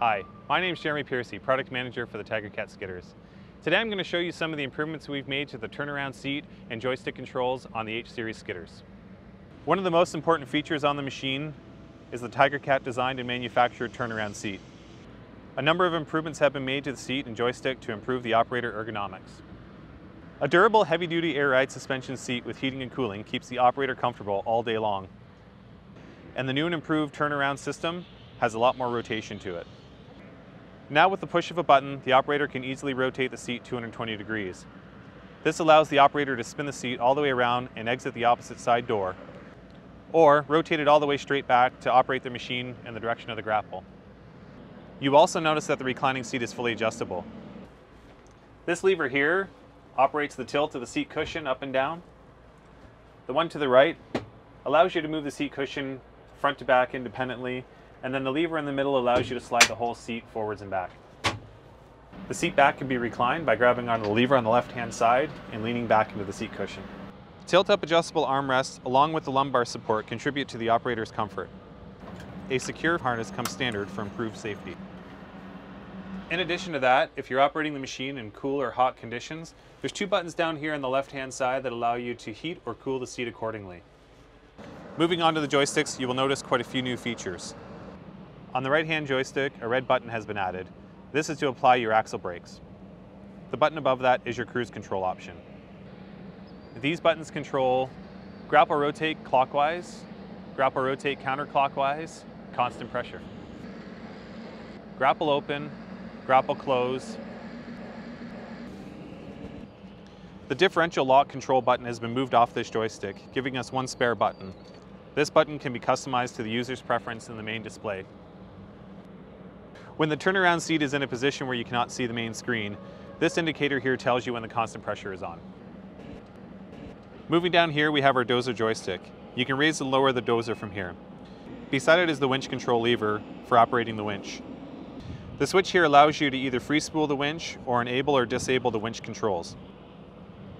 Hi, my name is Jeremy Piercy, Product Manager for the Tigercat Skidders. Today I'm going to show you some of the improvements we've made to the turnaround seat and joystick controls on the H-Series Skidders. One of the most important features on the machine is the Tigercat designed and manufactured turnaround seat. A number of improvements have been made to the seat and joystick to improve the operator ergonomics. A durable heavy-duty air ride suspension seat with heating and cooling keeps the operator comfortable all day long. And the new and improved turnaround system has a lot more rotation to it. Now with the push of a button, the operator can easily rotate the seat 220 degrees. This allows the operator to spin the seat all the way around and exit the opposite side door, or rotate it all the way straight back to operate the machine in the direction of the grapple. You also notice that the reclining seat is fully adjustable. This lever here operates the tilt of the seat cushion up and down. The one to the right allows you to move the seat cushion front to back independently and then the lever in the middle allows you to slide the whole seat forwards and back. The seat back can be reclined by grabbing onto the lever on the left hand side and leaning back into the seat cushion. Tilt-up adjustable armrests along with the lumbar support contribute to the operator's comfort. A secure harness comes standard for improved safety. In addition to that, if you're operating the machine in cool or hot conditions, there's two buttons down here on the left-hand side that allow you to heat or cool the seat accordingly. Moving on to the joysticks, you will notice quite a few new features. On the right-hand joystick, a red button has been added. This is to apply your axle brakes. The button above that is your cruise control option. These buttons control grapple rotate clockwise, grapple rotate counterclockwise, constant pressure. Grapple open, grapple close. The differential lock control button has been moved off this joystick, giving us one spare button. This button can be customized to the user's preference in the main display. When the turnaround seat is in a position where you cannot see the main screen, this indicator here tells you when the constant pressure is on. Moving down here, we have our dozer joystick. You can raise and lower the dozer from here. Beside it is the winch control lever for operating the winch. The switch here allows you to either free spool the winch or enable or disable the winch controls.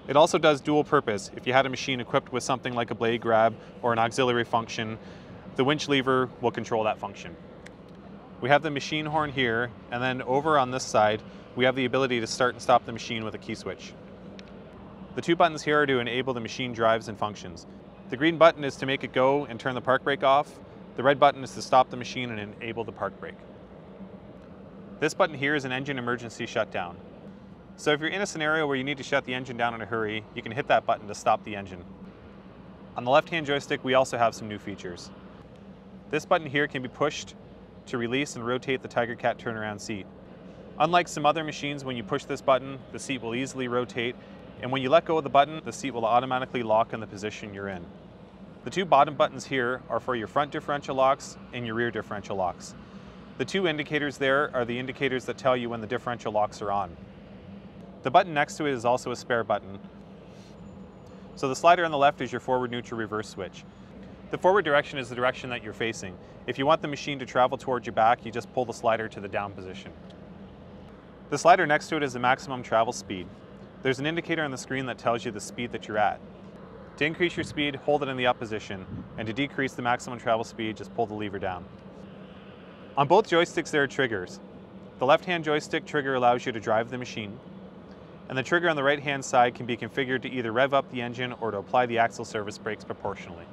It also does dual purpose. If you had a machine equipped with something like a blade grab or an auxiliary function, the winch lever will control that function. We have the machine horn here, and then over on this side, we have the ability to start and stop the machine with a key switch. The two buttons here are to enable the machine drives and functions. The green button is to make it go and turn the park brake off. The red button is to stop the machine and enable the park brake. This button here is an engine emergency shutdown. So if you're in a scenario where you need to shut the engine down in a hurry, you can hit that button to stop the engine. On the left-hand joystick, we also have some new features. This button here can be pushed to release and rotate the Tigercat turnaround seat. Unlike some other machines, when you push this button, the seat will easily rotate, and when you let go of the button, the seat will automatically lock in the position you're in. The two bottom buttons here are for your front differential locks and your rear differential locks. The two indicators there are the indicators that tell you when the differential locks are on. The button next to it is also a spare button. So the slider on the left is your forward neutral reverse switch. The forward direction is the direction that you're facing. If you want the machine to travel towards your back, you just pull the slider to the down position. The slider next to it is the maximum travel speed. There's an indicator on the screen that tells you the speed that you're at. To increase your speed, hold it in the up position, and to decrease the maximum travel speed, just pull the lever down. On both joysticks there are triggers. The left-hand joystick trigger allows you to drive the machine, and the trigger on the right-hand side can be configured to either rev up the engine or to apply the axle service brakes proportionally.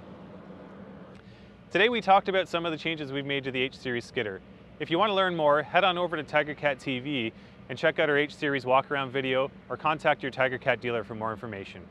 Today we talked about some of the changes we've made to the H-Series skidder. If you want to learn more, head on over to Tigercat TV and check out our H-Series walk-around video or contact your Tigercat dealer for more information.